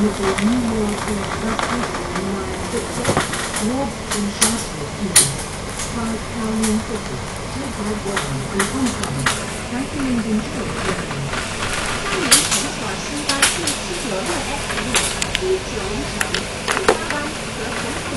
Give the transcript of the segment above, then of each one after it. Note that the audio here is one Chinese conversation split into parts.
一九五城、新八湾和红。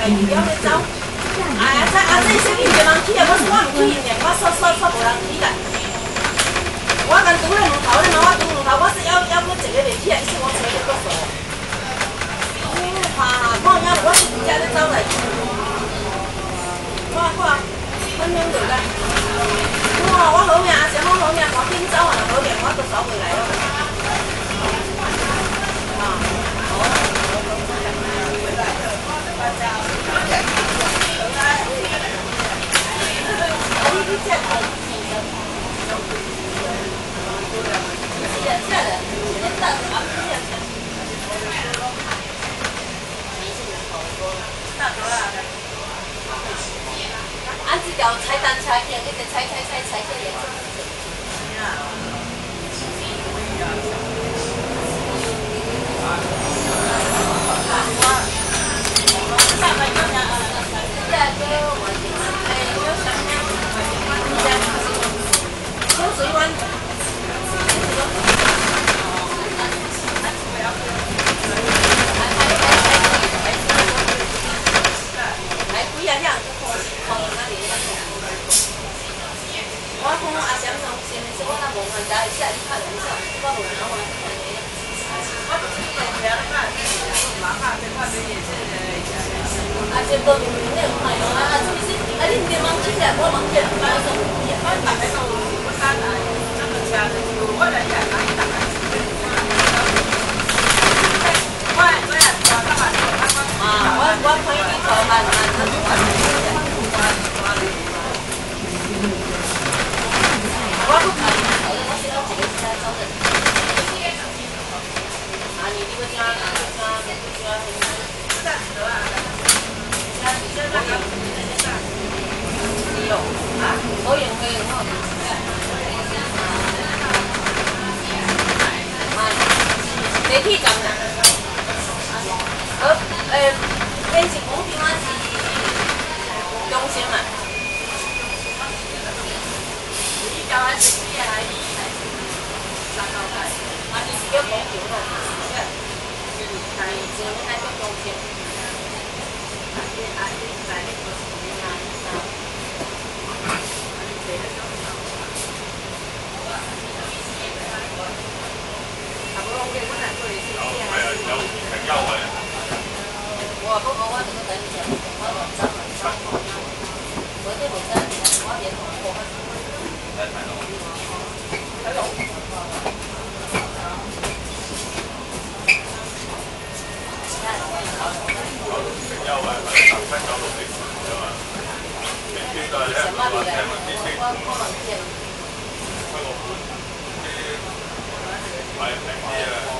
哎，你要么走？哎，阿姐阿姐，小弟不让去啊！我说我唔去，我出出出冇人去啦。我跟组里唔好咧嘛，我组里唔，我是有有乜自己嚟去啊！你说我出去做啥？我怕，我我是自家嚟走嚟。快快，分两队啦！我我后面阿姐，我后面我边走啊，后面我都收回来咯。啊，好。啊，即条踩单车的，即个踩单车的。我讲我阿婶，我前两日，我阿母，我阿。啊，我。我我我我朋友你说，俺俺俺。Để thi tập. 有平優惠。我話嗰個灣仔嗰頂就開雲山雲山嗰啲梅山嗰嘢同過分。睇睇到。睇到。優惠係十七九六零啫嘛，呢啲就係聽聞話聽聞啲啲，不過啲係平啲啊。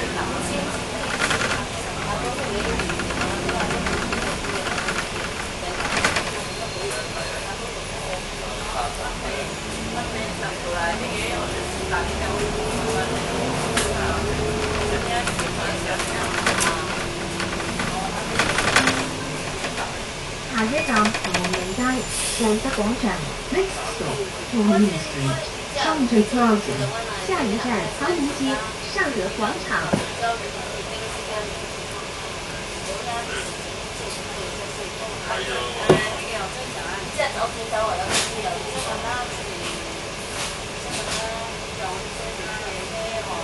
下一站，唐人街、顺德广场、Next Stop，欢迎乘坐上车车次。下一站，唐人街、顺德广场。还有，这个。我分享啊，既然都分享我的，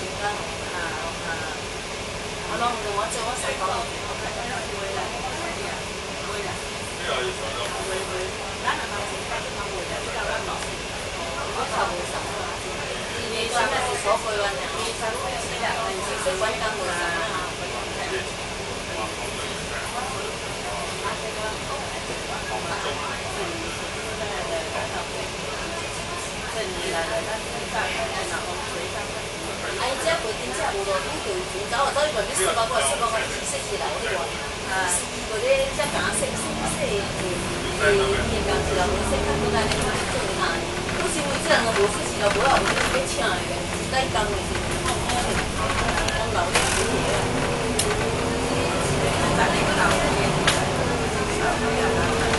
算啦，啊啊，我攞唔到我做我細個，我睇睇會啦，會啦，會會，嗱嗱嗱，而家會啦，而家温落，我頭會手啦，你真係所去運人，你真係知啦，你知水温燈㗎啦。Thank you. 正无路，拄着伊走啊走，伊问要四百块，四百块是说起来迄个，啊，或者遮讲说说说诶诶，伊讲是啦，无说较过来咧做哪？不是为这人无说是啦，无啊，有咧要请诶，来讲诶是，讲老咧是诶，咱那个老咧。聽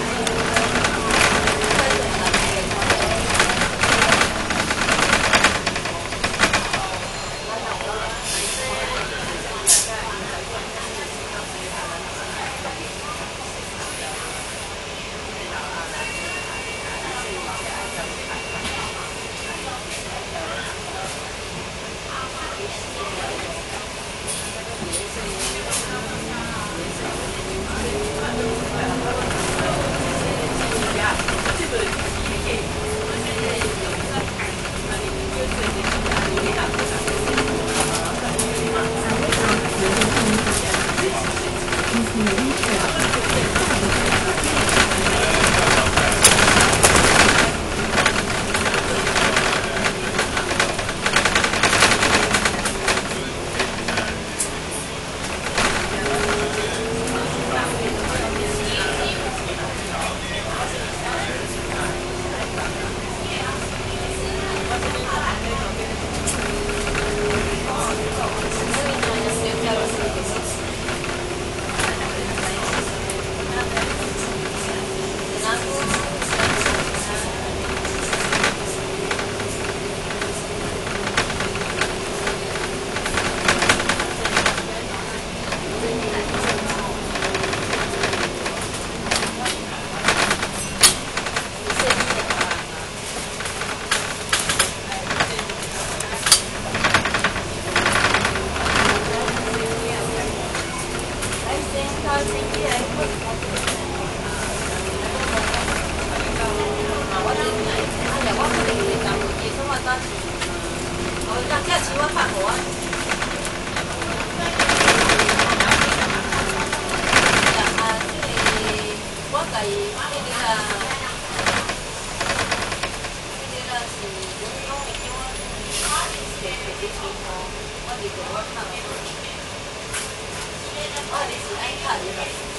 Mm-hmm. 啊，我订，是，爱卡的。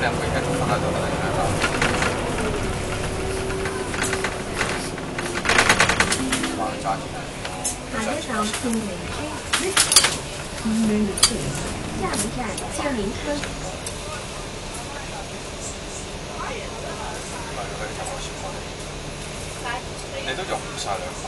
两回在中山大道了。往下去，阿爷上中南区，站，江门村。来，你都用唔晒啦。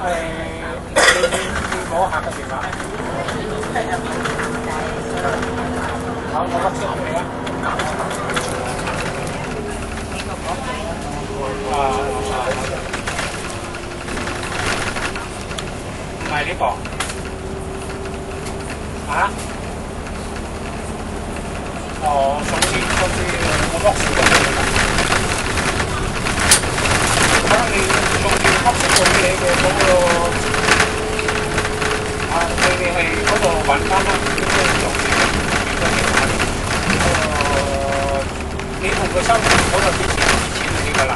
誒，你你你攞下個電話。好，我笠先你啊。啊啊！唔係呢個。啊？哦，總之總之我剝少咗可能你總之剝少咗你嘅嗰個啊，你你係嗰度揾翻啦，應該用嘅應該係揾誒，你同佢收嗰度之前之前嗰啲㗎啦。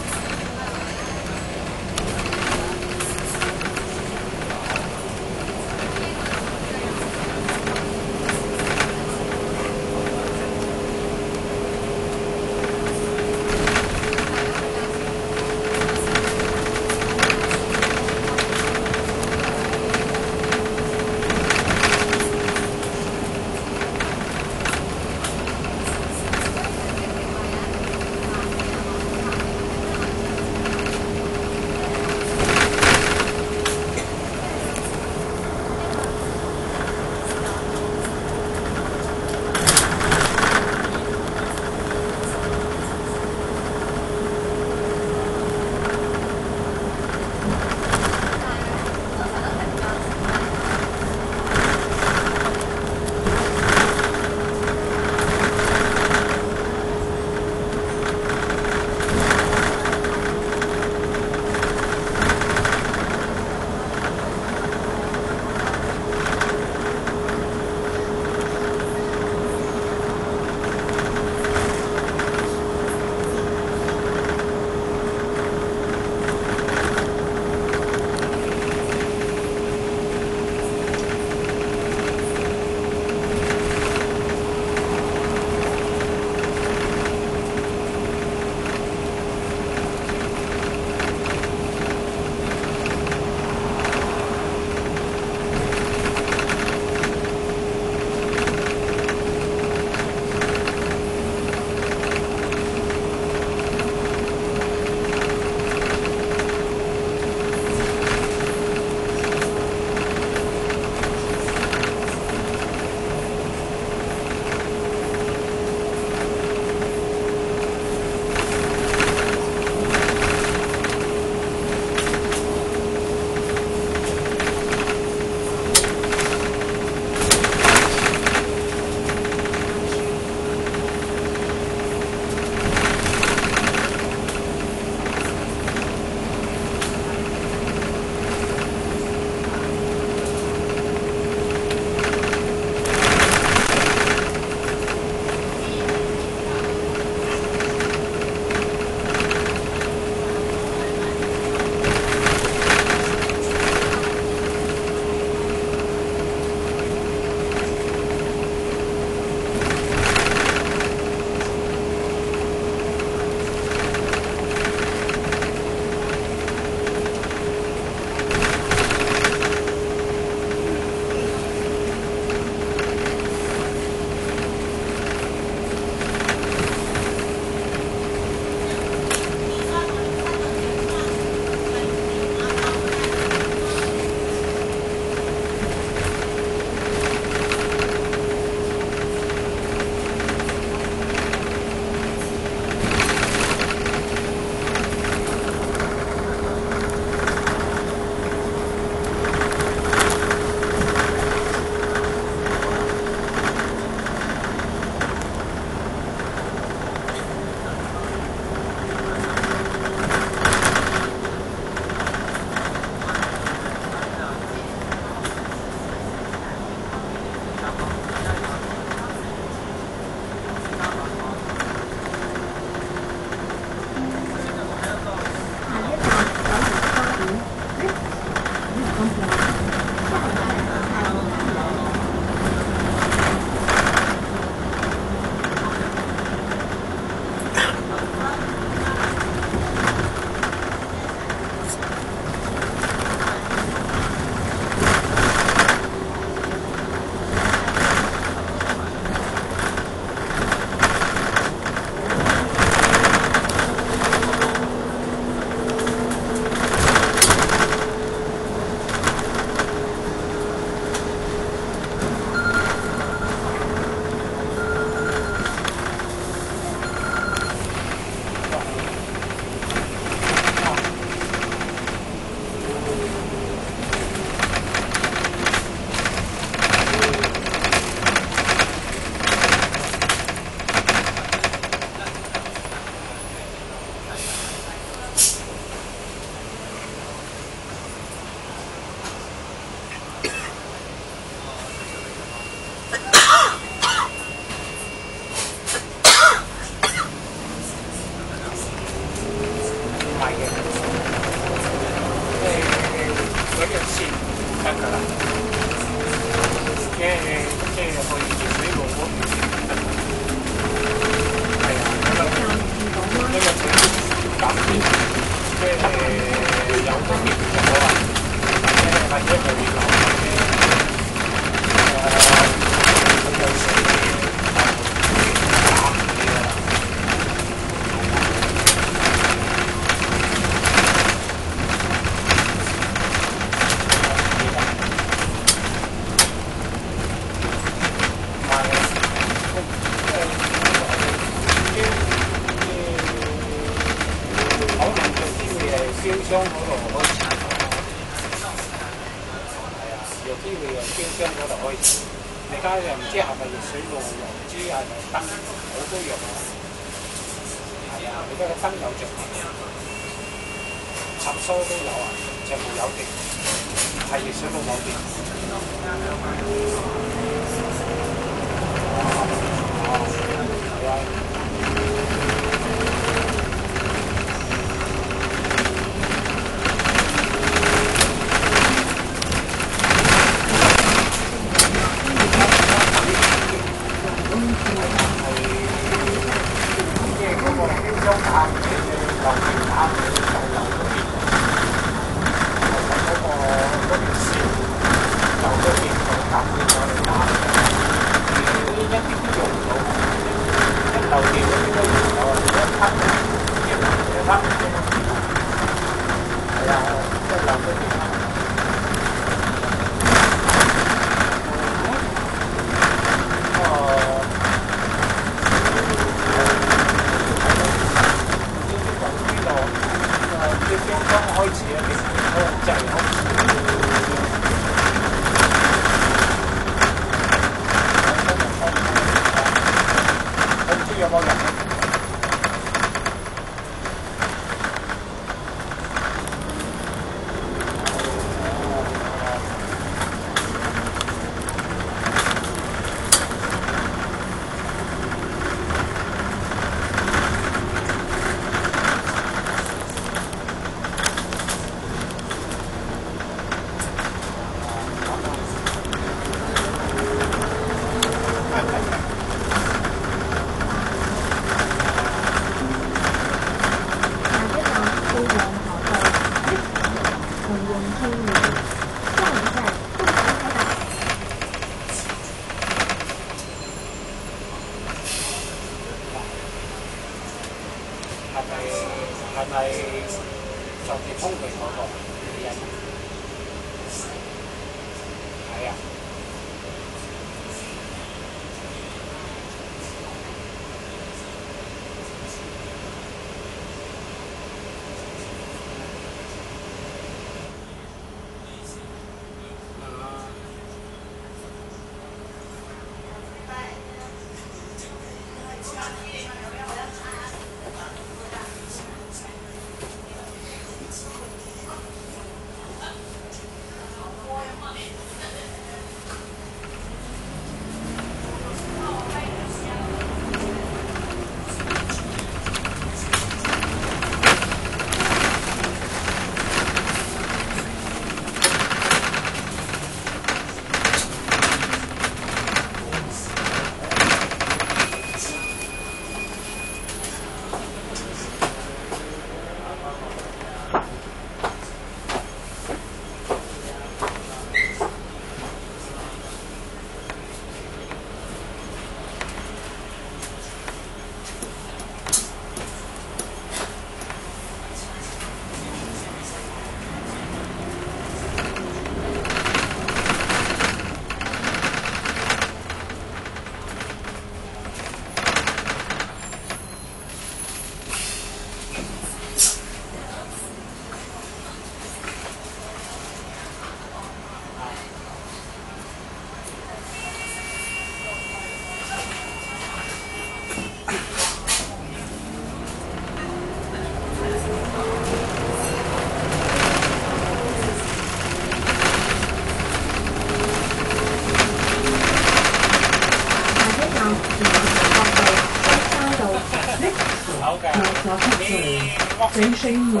人生路，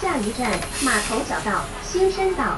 下一站，码头小道，新山岛。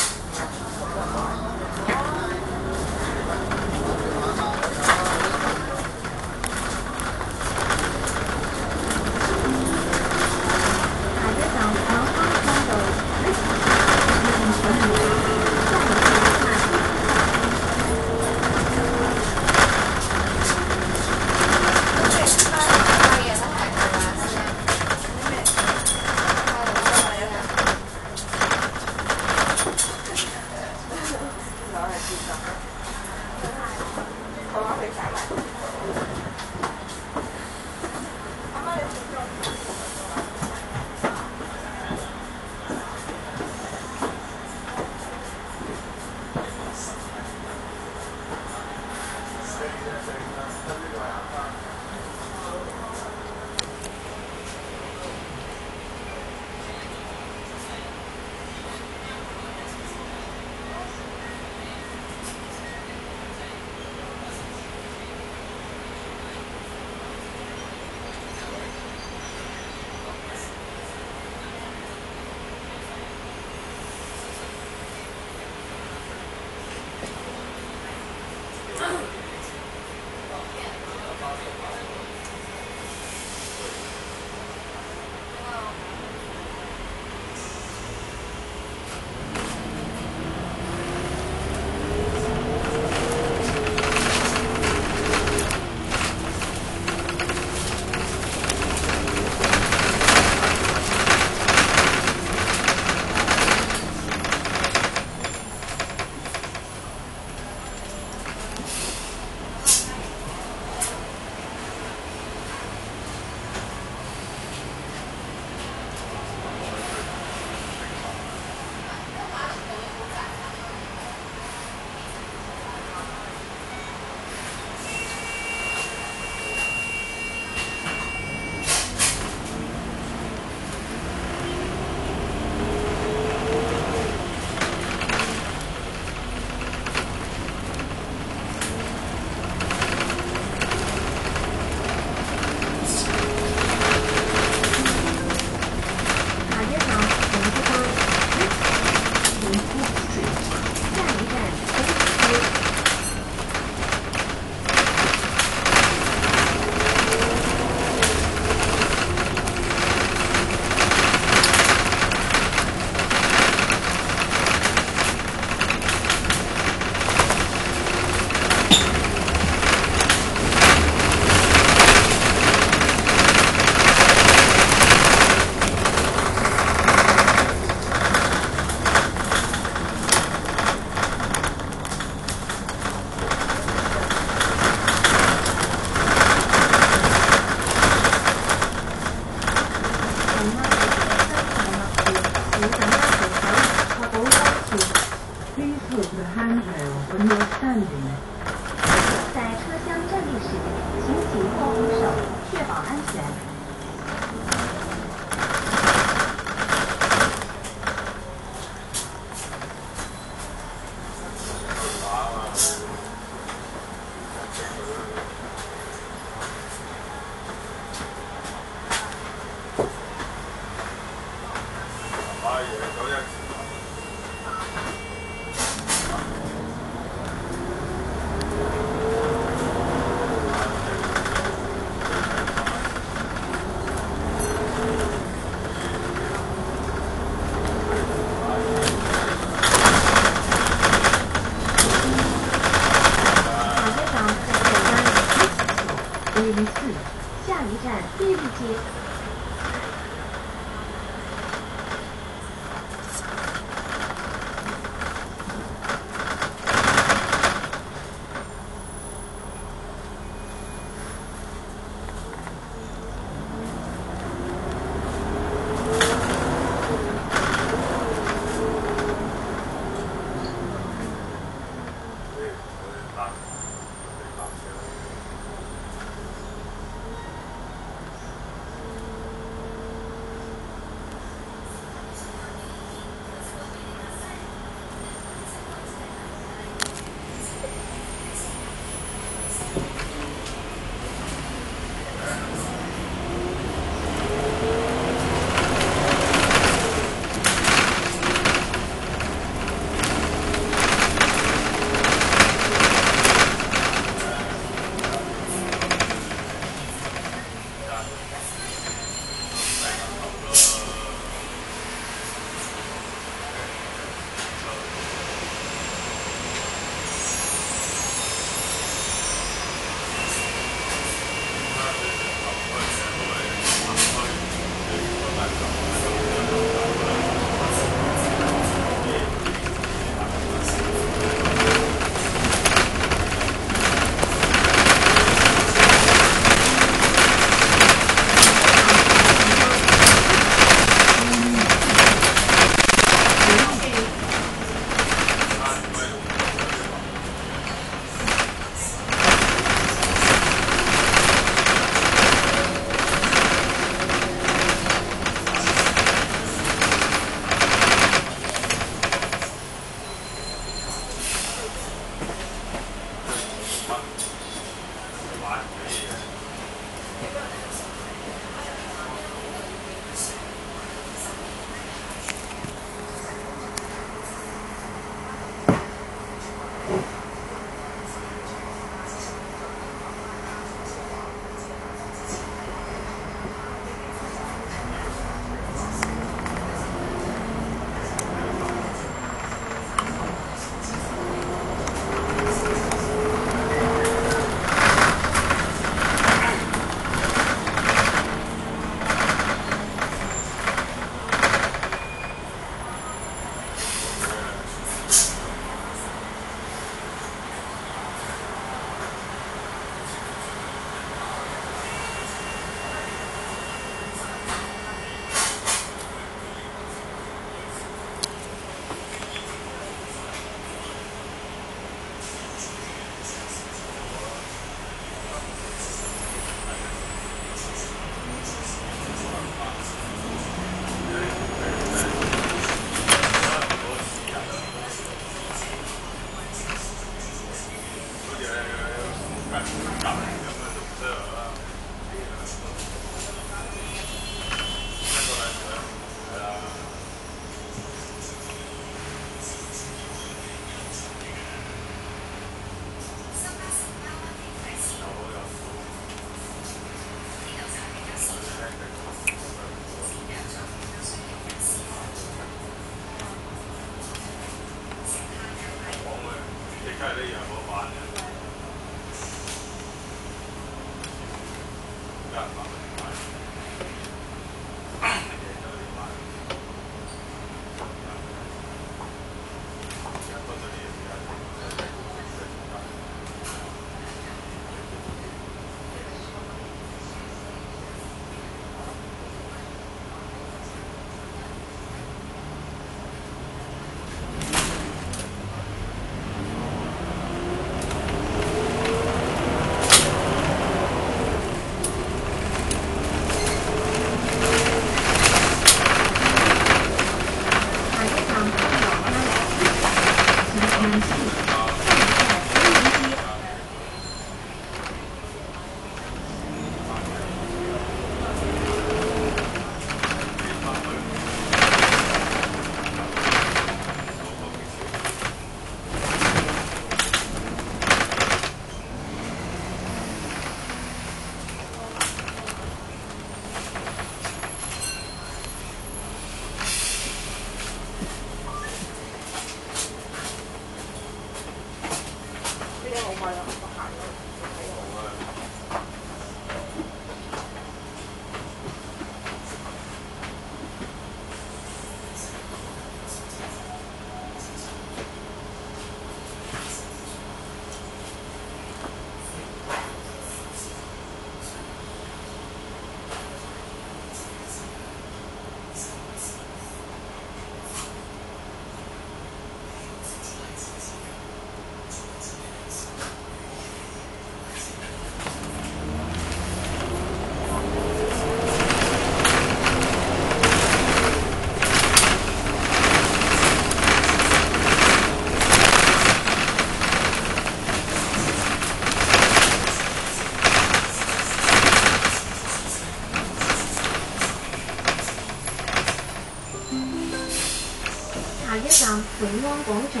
永安广场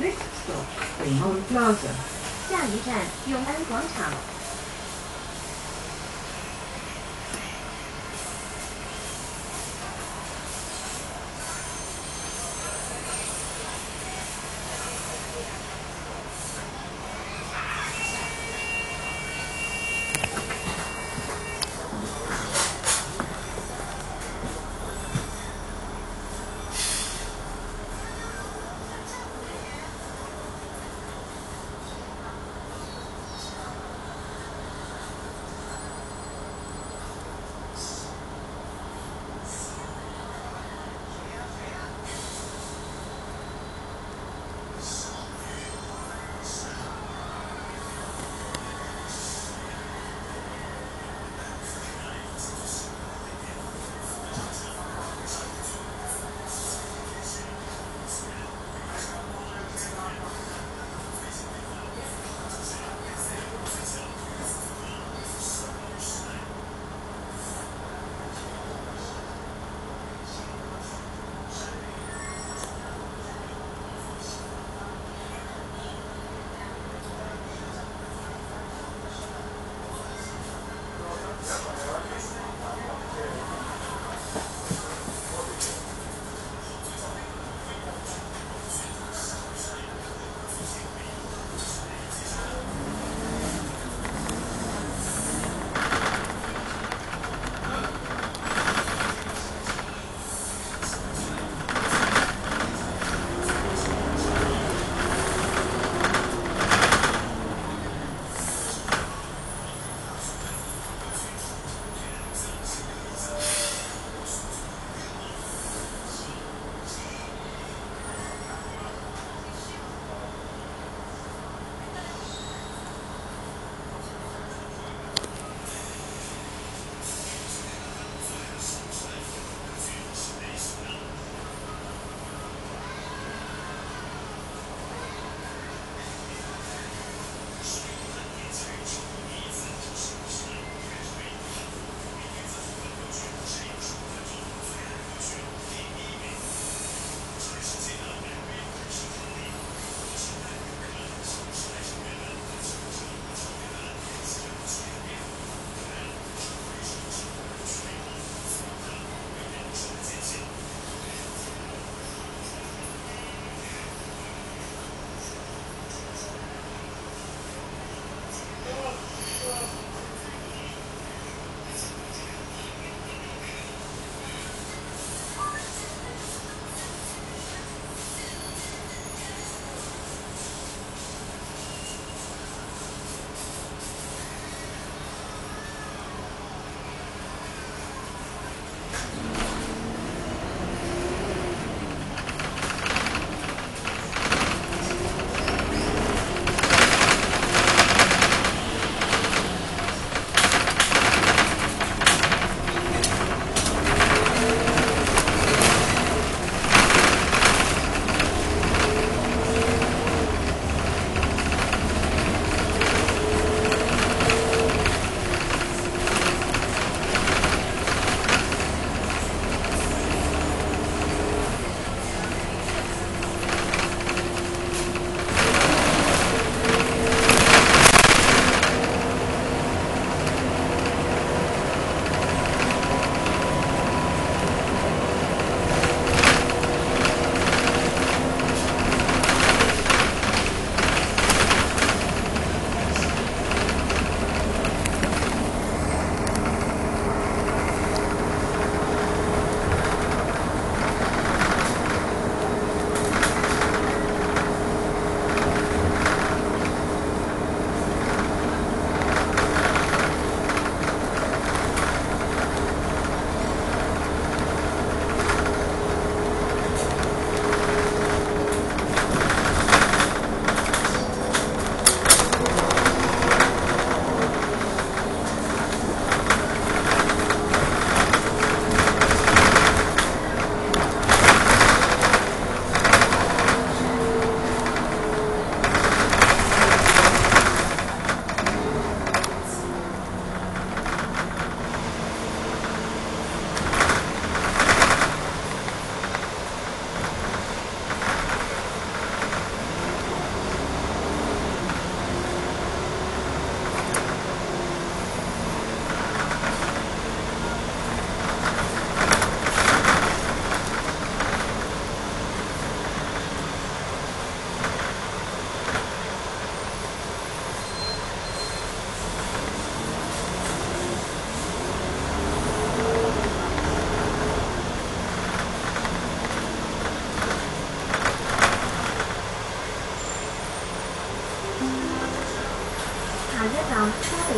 （Next Stop） 永安 Plaza。下一站永安广场。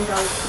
港交流道